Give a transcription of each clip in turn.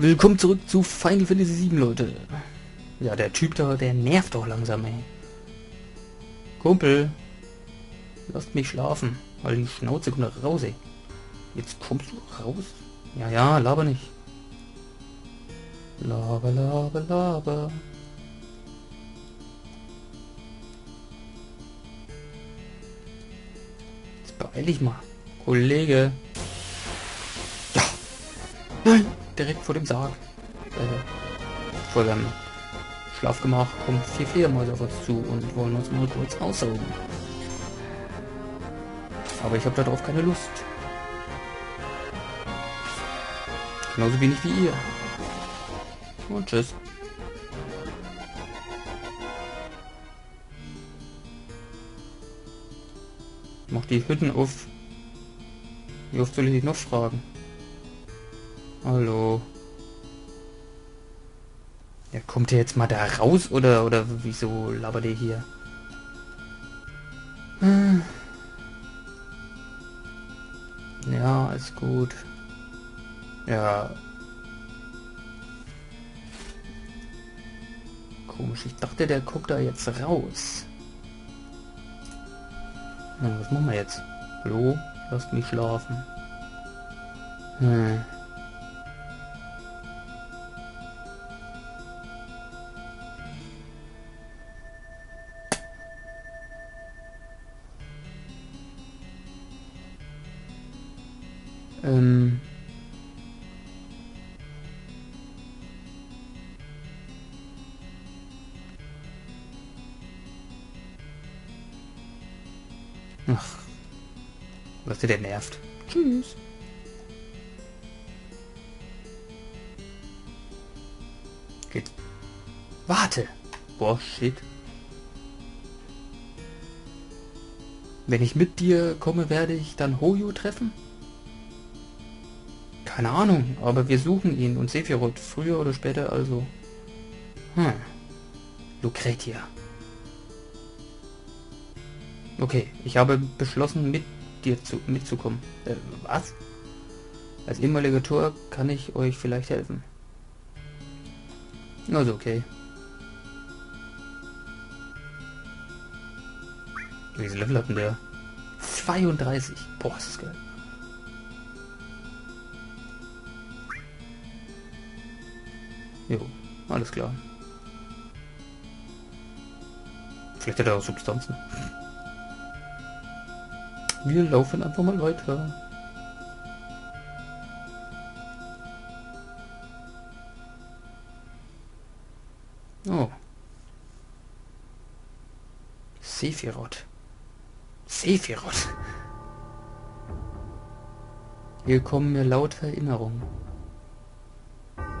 Willkommen zurück zu Final Fantasy VII, Leute. Ja, der Typ da, der nervt doch langsam, ey. Kumpel, lasst mich schlafen. Weil die Schnauze kommt da raus, ey. Jetzt kommst du raus? Ja, ja, laber nicht. Laber, laber, laber. Jetzt beeil dich mal. Kollege. Ja. Nein direkt vor dem Sarg. Äh, vor dem Schlafgemach kommen vier Fledermäuse auf uns zu und wollen uns mal kurz aussaugen. Aber ich habe darauf keine Lust. Genauso wenig wie ihr. Und tschüss. Mach die Hütten auf. Wie oft soll ich dich noch fragen? Hallo. Ja, kommt der jetzt mal da raus oder oder wieso labert ihr hier? Hm. Ja, ist gut. Ja. Komisch, ich dachte, der guckt da jetzt raus. Na, was machen wir jetzt? Hallo? Lasst mich schlafen. Hm. Was dir der nervt. Tschüss. Geht. Warte. Boah, shit. Wenn ich mit dir komme, werde ich dann Hoyo treffen? Keine Ahnung, aber wir suchen ihn und Sephiroth früher oder später also. Hm. Lucretia. Okay, ich habe beschlossen, mit dir zu, mitzukommen. Äh, was? Als ehemaliger Tor kann ich euch vielleicht helfen. Also okay. Wie viel Level hat denn der? 32. Boah, ist das geil. Jo, alles klar. Vielleicht hat er auch Substanzen. Wir laufen einfach mal weiter. Oh. Sephiroth. Sephiroth. Hier kommen mir laute Erinnerungen.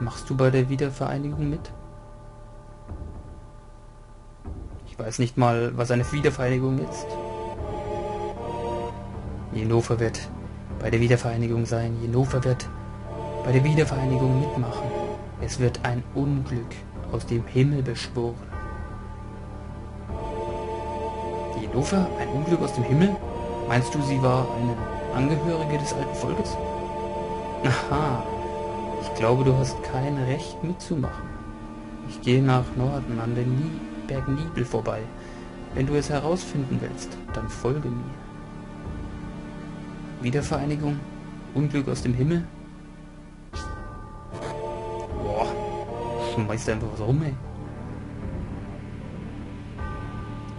Machst du bei der Wiedervereinigung mit? Ich weiß nicht mal, was eine Wiedervereinigung ist. Jenova wird bei der Wiedervereinigung sein. Jenova wird bei der Wiedervereinigung mitmachen. Es wird ein Unglück aus dem Himmel beschworen. Jenova? Ein Unglück aus dem Himmel? Meinst du, sie war eine Angehörige des alten Volkes? Aha, ich glaube, du hast kein Recht mitzumachen. Ich gehe nach Norden an den Berg Nibel vorbei. Wenn du es herausfinden willst, dann folge mir. Wiedervereinigung? Unglück aus dem Himmel? Boah, schmeißt einfach was rum, ey.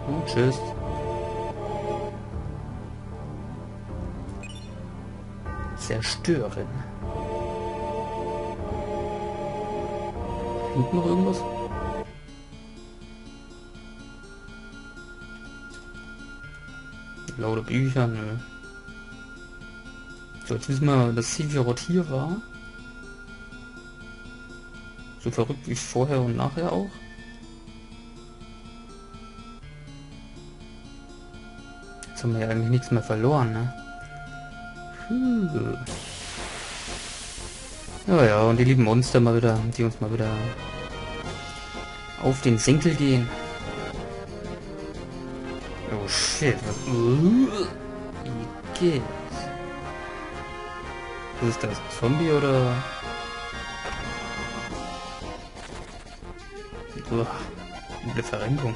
Und tschüss. Zerstören. Hinten noch irgendwas? Laute Bücher, nö. So, jetzt wissen wir, dass Sephiroth hier war. So verrückt wie vorher und nachher auch. Jetzt haben wir ja eigentlich nichts mehr verloren, ne? Puh. Ja, ja, und die lieben Monster mal wieder, die uns mal wieder auf den Senkel gehen. Oh shit, was... Was ist das? Zombie oder? Eine Verrenkung.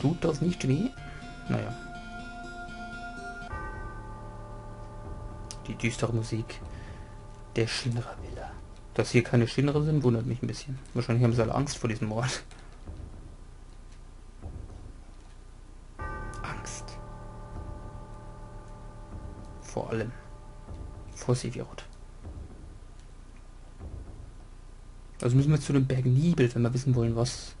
Tut das nicht weh? Naja. Die düstere Musik der Shinra-Villa. Dass hier keine Shinra sind, wundert mich ein bisschen. Wahrscheinlich haben sie alle Angst vor diesem Mord. Sephiroth. Also müssen wir zu dem Berg Nibel, wenn wir wissen wollen, was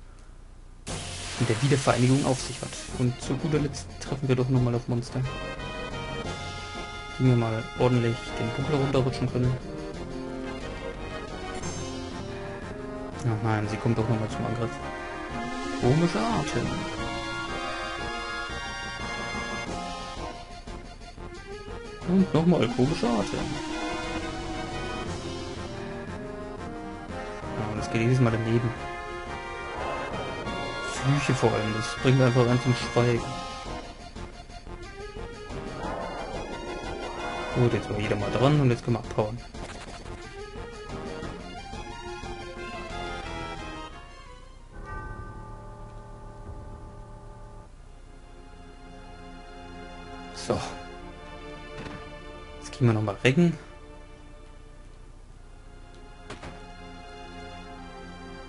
mit der Wiedervereinigung auf sich hat. Und zu guter Letzt treffen wir doch nochmal auf Monster. Die wir mal ordentlich den Buckel runterrutschen können. Ach nein, sie kommt doch nochmal zum Angriff. Komische Atem. Und nochmal komische Atem. Und es geht jedes Mal daneben. Flüche vor allem, das bringt einfach an zum Schweigen. Gut, jetzt war jeder mal dran und jetzt können wir abhauen. Gehen wir nochmal recken.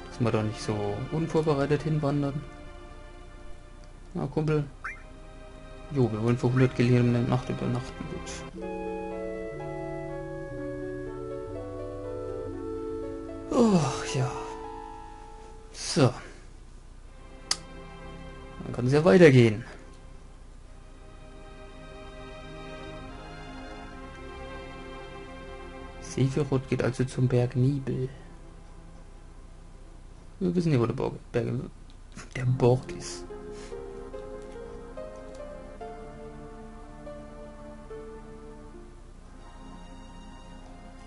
Dass wir doch nicht so unvorbereitet hinwandern. Na, Kumpel. Jo, wir wollen vor 100 Gelegenheiten in der Nacht übernachten. Gut. Oh, ja. So. Dann kann es ja weitergehen. Sephiroth geht also zum Berg Nibel. Wir wissen nicht, wo der Berg, Berg, der Borg ist.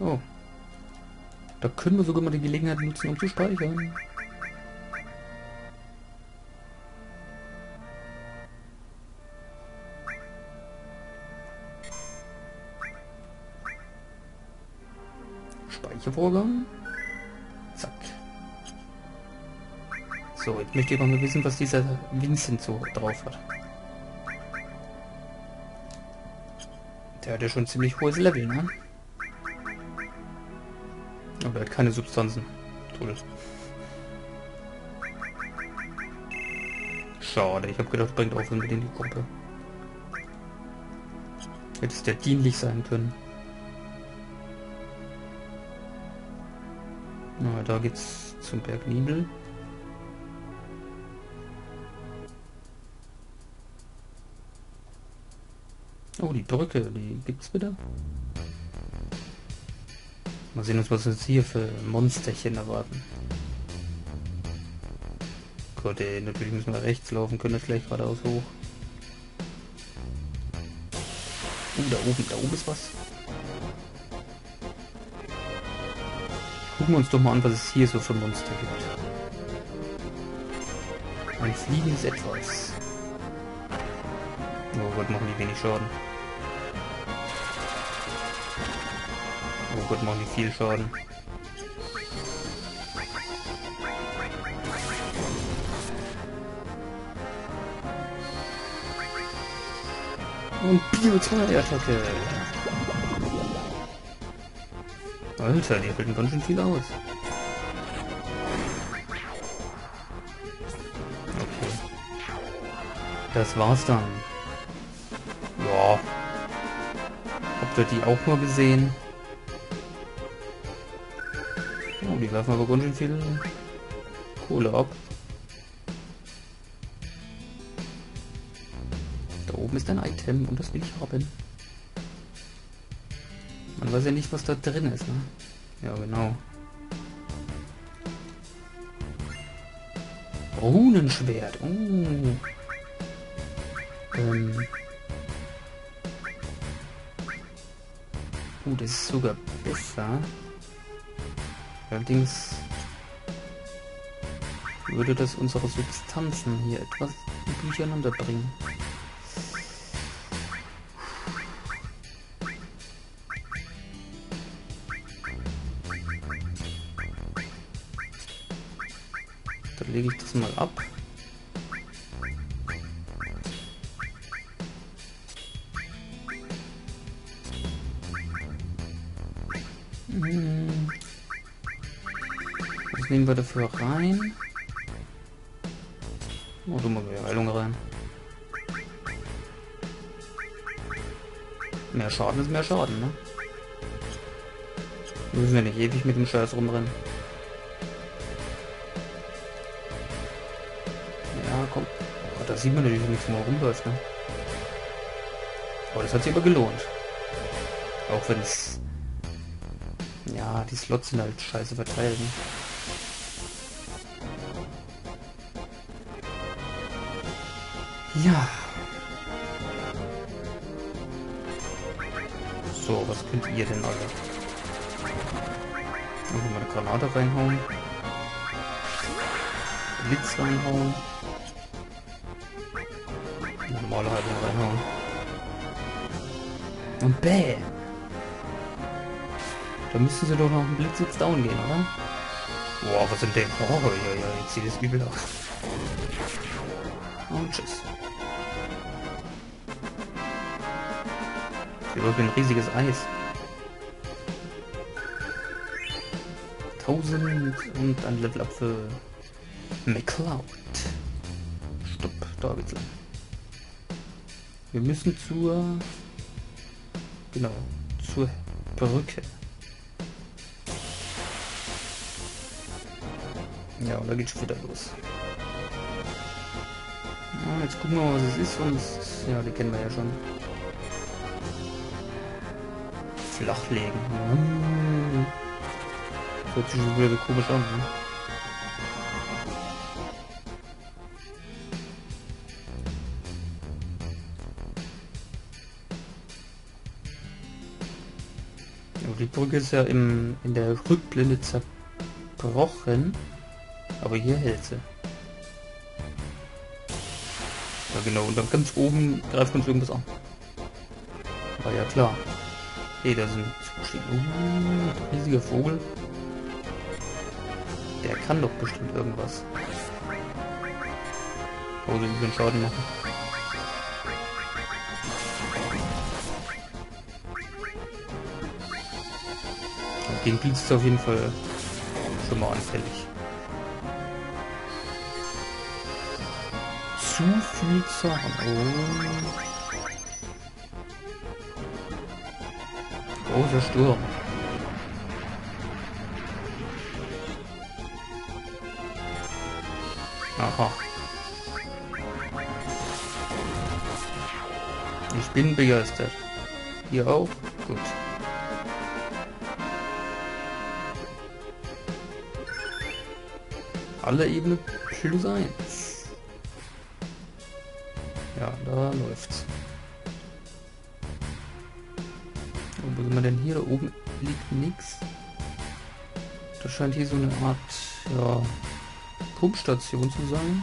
Oh. Da können wir sogar mal die Gelegenheit nutzen, um zu speichern. Speichervorgang. Zack. So, jetzt möchte ich mal wissen, was dieser Vincent so drauf hat. Der hat ja schon ziemlich hohes Level, ne? Aber er hat keine Substanzen. Toll. Schade, ich habe gedacht, bringt auch in die Gruppe. Hättest der dienlich sein können. Na, da geht's zum Berg Nibel. Oh, die Brücke, die gibt's wieder. Mal sehen, was uns hier für Monsterchen erwarten. Gott, ey, natürlich müssen wir rechts laufen, können das gleich geradeaus hoch. Uh, da oben, da oben ist was. Gucken wir uns doch mal an, was es hier so für Monster gibt. Ein fliegendes Etwas. Oh Gott, machen die wenig Schaden. Oh Gott, machen die viel Schaden. Und Bio 2 Attacke. Alter, die halten ganz schön viel aus. Okay. Das war's dann. Ja. Habt ihr die auch mal gesehen? Oh, die werfen aber ganz schön viel Kohle ab. Da oben ist ein Item und das will ich haben. Man weiß ja nicht, was da drin ist, ne? Ja, genau. Runenschwert. Oh. Ähm. Oh, das ist sogar besser. Allerdings würde das unsere Substanzen hier etwas durcheinander bringen. Lege ich das mal ab. Was nehmen wir dafür rein? Oh, du mal Heilung rein. Mehr Schaden ist mehr Schaden, ne? Müssen wir nicht ewig mit dem Scheiß rumrennen. Ja, komm. Oh, da sieht man natürlich nichts, wo man rumläuft, ne? Aber das hat sich aber gelohnt. Auch wenn es... Ja, die Slots sind halt scheiße verteilt, ne? Ja. So, was könnt ihr denn alle? Noch mal eine Granate reinhauen. Blitz reinhauen. Normale Haltung reinhauen. Und bäm! Da müssten sie doch noch einen Blitz jetzt down gehen, oder? Boah, was sind denn? Oh, ja, ja, jetzt sieht es übel aus. Und tschüss. Hier wirklich ein riesiges Eis. 1000 und ein Level Up für McCloud. Stopp, da geht's lang. Wir müssen zur... Genau, zur Brücke. Ja, und da geht's schon wieder los. Ja, jetzt gucken wir mal, was es ist, sonst... Ja, die kennen wir ja schon. Flachlegen. Hm. Hört sich schon wieder komisch an, ne? Die Brücke ist ja im, in der Rückblende zerbrochen, aber hier hält sie. Ja genau, und dann ganz oben greift uns irgendwas an. War ja klar. Hey, da sind uh, riesiger Vogel. Der kann doch bestimmt irgendwas. Oh, üblen Schaden machen. Gegen Blitz ist auf jeden Fall schon mal anfällig. Zu viel Zorn. Oh. Großer Sturm. Aha. Ich bin begeistert. Ihr auch? Gut. Alle Ebene plus 1. Ja, da läuft's. Wo sind wir denn hier? Da oben liegt nichts. Das scheint hier so eine Art, ja, Pumpstation zu sein.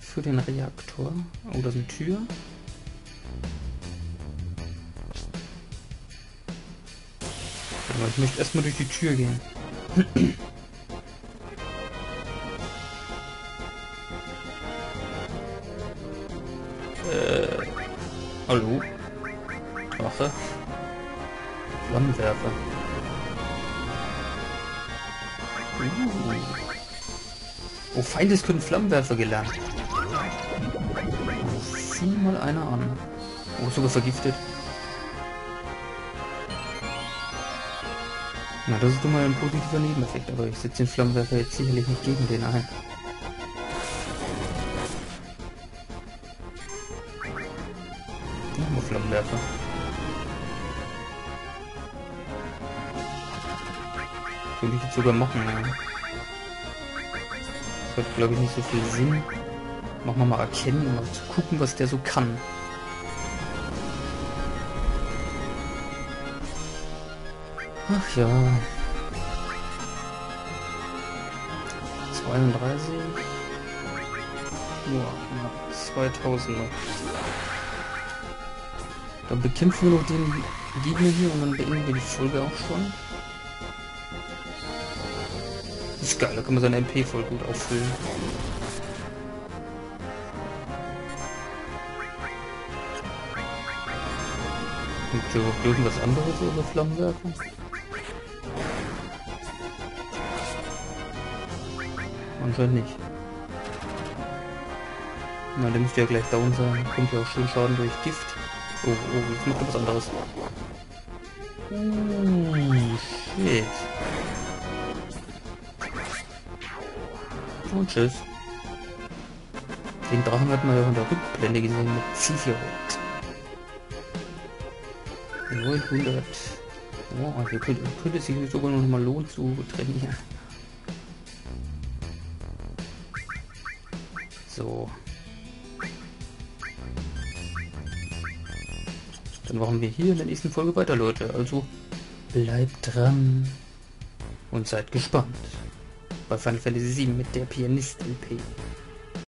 Für den Reaktor. Oh, da ist eine Tür. Ich möchte erstmal durch die Tür gehen. äh, hallo? Drache? Flammenwerfer. Oh, Feinde können Flammenwerfer gelernt. Sieh mal einer an. Oh, sogar vergiftet. Na, das ist doch mal ein positiver Nebeneffekt, aber ich setze den Flammenwerfer jetzt sicherlich nicht gegen den ein. Nochmal Flammenwerfer. Würde ich jetzt sogar machen, ja. Das hat, glaube ich, nicht so viel Sinn. Machen wir mal erkennen, um mal zu gucken, was der so kann. Ach ja. 32. Ja, 2000 noch. Dann bekämpfen wir noch den Gegner hier und dann beenden wir die Folge auch schon. Das ist geil, da kann man seine MP voll gut auffüllen. Gibt es überhaupt irgendwas anderes oder Flammenwerfer? Anscheinend nicht. Na, der müsste ja gleich down sein. Kommt ja auch schön Schaden durch Gift. Oh, oh, jetzt macht er was anderes. Oh, shit. Und tschüss. Den Drachen hat man ja in der Rückblende gesehen mit Zephyr. 900. Oh, also könnte, könnte sich sogar noch mal lohnen zu trainieren. So. Dann machen wir hier in der nächsten Folge weiter, Leute. Also bleibt dran und seid gespannt. Bei Final Fantasy 7 mit der Pianist LP.